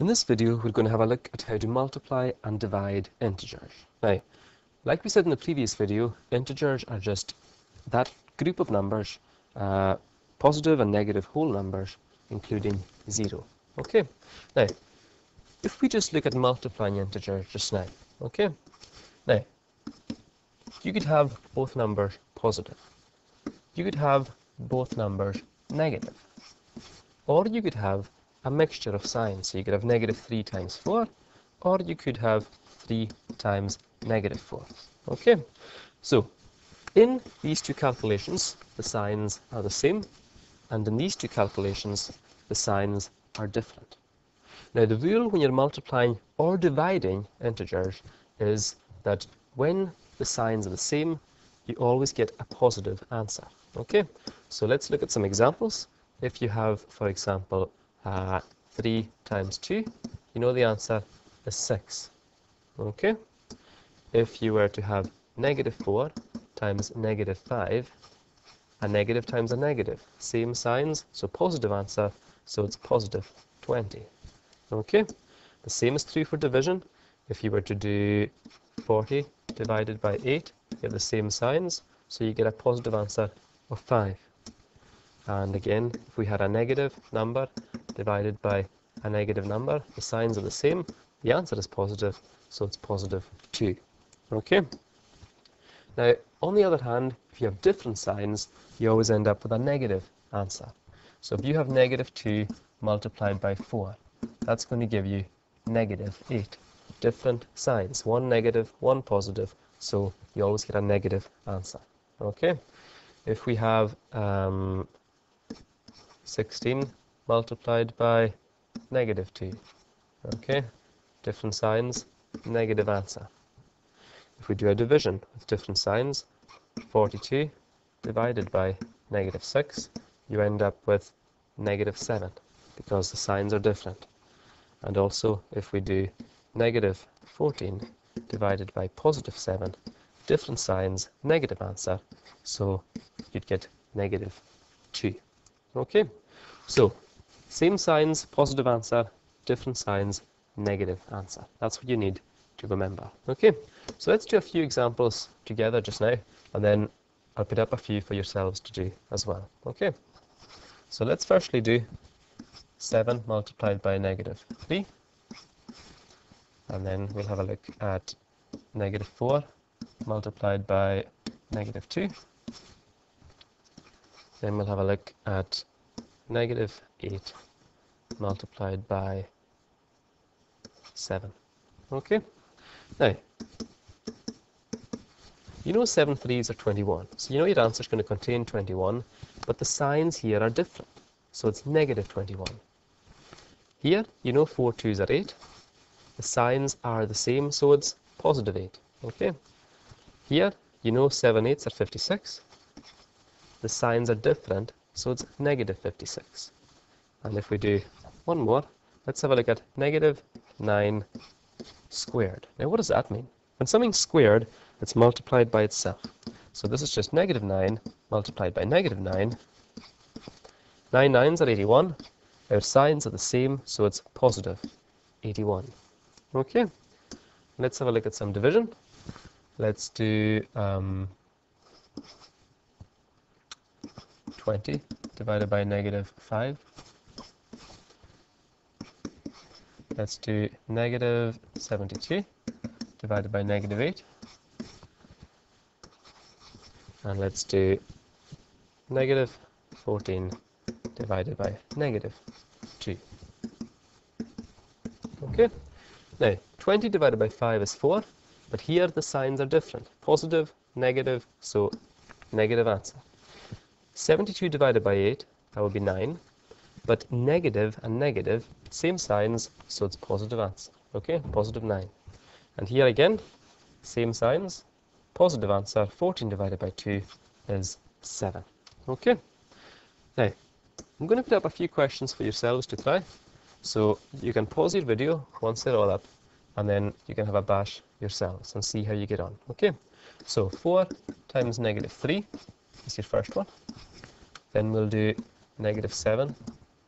In this video, we're going to have a look at how to multiply and divide integers. Now, like we said in the previous video, integers are just that group of numbers, uh, positive and negative whole numbers, including zero. Okay, now, if we just look at multiplying integers just now, okay, now, you could have both numbers positive. You could have both numbers negative. Or you could have a mixture of signs. So you could have negative 3 times 4, or you could have 3 times negative 4. Okay, so in these two calculations, the signs are the same, and in these two calculations, the signs are different. Now the rule when you're multiplying or dividing integers is that when the signs are the same, you always get a positive answer. Okay, so let's look at some examples. If you have, for example, uh, 3 times 2, you know the answer is 6. Okay? If you were to have negative 4 times negative 5, a negative times a negative, same signs, so positive answer, so it's positive 20. Okay? The same is true for division. If you were to do 40 divided by 8, you have the same signs, so you get a positive answer of 5. And again, if we had a negative number divided by a negative number, the signs are the same, the answer is positive, so it's positive 2. Okay? Now, on the other hand, if you have different signs, you always end up with a negative answer. So if you have negative 2 multiplied by 4, that's going to give you negative 8. Different signs, one negative, one positive, so you always get a negative answer. Okay? If we have um, 16 multiplied by negative 2. Okay, different signs, negative answer. If we do a division with different signs, 42 divided by negative 6, you end up with negative 7 because the signs are different. And also, if we do negative 14 divided by positive 7, different signs, negative answer, so you'd get negative 2. Okay, so same signs, positive answer, different signs, negative answer. That's what you need to remember. Okay, so let's do a few examples together just now, and then I'll put up a few for yourselves to do as well. Okay, so let's firstly do 7 multiplied by negative 3, and then we'll have a look at negative 4 multiplied by negative 2. Then we'll have a look at negative 8 multiplied by 7. Okay? Now, you know 7 threes are 21, so you know your answer is going to contain 21, but the signs here are different, so it's negative 21. Here, you know 4 twos are 8, the signs are the same, so it's positive 8. Okay? Here, you know 7 eighths are 56, the signs are different, so it's negative 56. And if we do one more, let's have a look at negative 9 squared. Now what does that mean? When something's squared, it's multiplied by itself. So this is just negative 9 multiplied by negative 9. 9 nines are 81. Our signs are the same, so it's positive 81. Okay, let's have a look at some division. Let's do um, 20 divided by negative 5. Let's do negative 72 divided by negative 8. And let's do negative 14 divided by negative 2. Okay, now 20 divided by 5 is 4, but here the signs are different. Positive, negative, so negative answer. 72 divided by 8, that would be 9. But negative and negative, same signs, so it's positive answer. Okay, positive 9. And here again, same signs, positive answer, 14 divided by 2 is 7. Okay, now, I'm going to put up a few questions for yourselves to try. So you can pause your video once they're all up, and then you can have a bash yourselves and see how you get on. Okay, so 4 times negative 3 is your first one. Then we'll do negative 7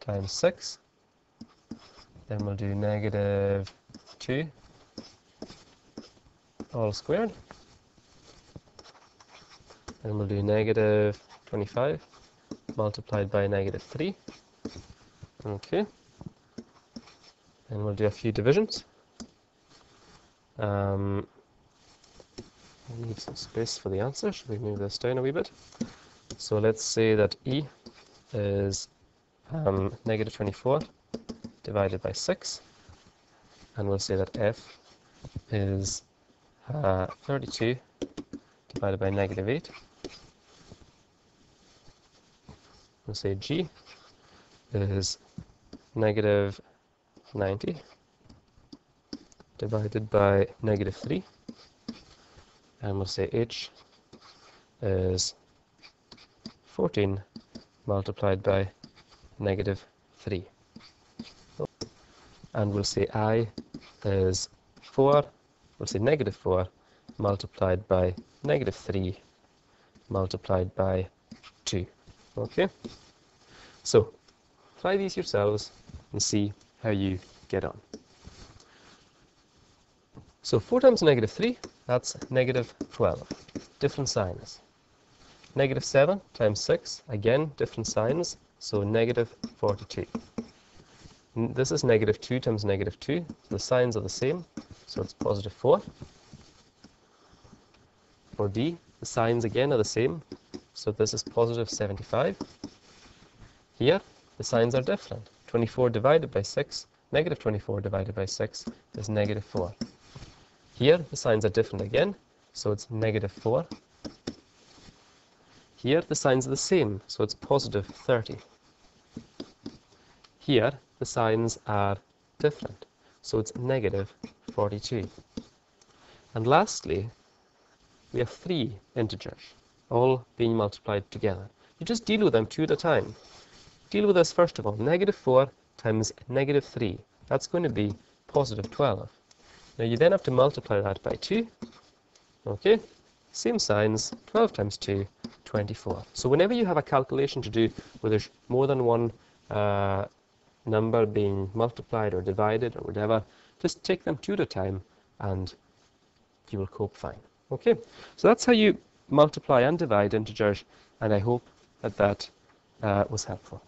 times 6. Then we'll do negative 2 all squared. And we'll do negative 25 multiplied by negative 3. Okay. And we'll do a few divisions. Um, leave some space for the answer. Should we move this down a wee bit? So let's say that E is um, negative 24 divided by 6. And we'll say that F is uh, 32 divided by negative 8. We'll say G is negative 90 divided by negative 3 and we'll say h is 14 multiplied by negative 3 and we'll say i is 4 we'll say negative 4 multiplied by negative 3 multiplied by 2 okay? So try these yourselves and see how you get on. So 4 times negative 3 that's negative 12. Different signs. Negative 7 times 6, again, different signs, so negative 42. This is negative 2 times negative 2, so the signs are the same, so it's positive 4. For D, the signs again are the same, so this is positive 75. Here, the signs are different. 24 divided by 6, negative 24 divided by 6 is negative 4. Here, the signs are different again, so it's negative 4. Here, the signs are the same, so it's positive 30. Here, the signs are different, so it's negative 42. And lastly, we have three integers, all being multiplied together. You just deal with them two at a time. Deal with this first of all. Negative 4 times negative 3. That's going to be positive 12. Now you then have to multiply that by 2. Okay, same signs, 12 times 2, 24. So whenever you have a calculation to do where there's more than one uh, number being multiplied or divided or whatever, just take them two at a time and you will cope fine. Okay, so that's how you multiply and divide integers and I hope that that uh, was helpful.